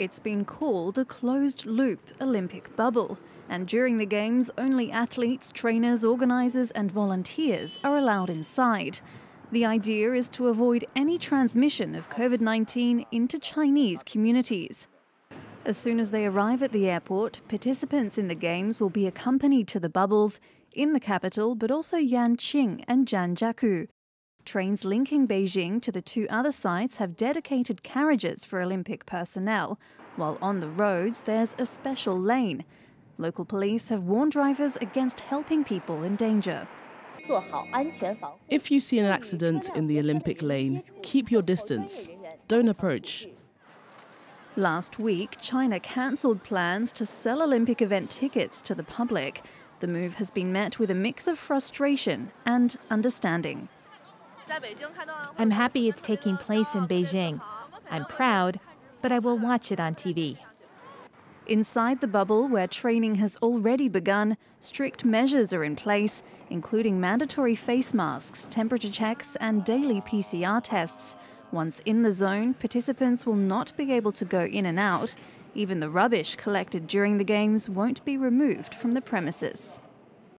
It's been called a closed loop Olympic bubble, and during the Games, only athletes, trainers, organisers, and volunteers are allowed inside. The idea is to avoid any transmission of COVID 19 into Chinese communities. As soon as they arrive at the airport, participants in the Games will be accompanied to the bubbles in the capital, but also Yanqing and Zhangjiakou. Trains linking Beijing to the two other sites have dedicated carriages for Olympic personnel, while on the roads there's a special lane. Local police have warned drivers against helping people in danger. If you see an accident in the Olympic lane, keep your distance. Don't approach. Last week, China cancelled plans to sell Olympic event tickets to the public. The move has been met with a mix of frustration and understanding. I'm happy it's taking place in Beijing. I'm proud, but I will watch it on TV. Inside the bubble, where training has already begun, strict measures are in place, including mandatory face masks, temperature checks, and daily PCR tests. Once in the zone, participants will not be able to go in and out. Even the rubbish collected during the Games won't be removed from the premises.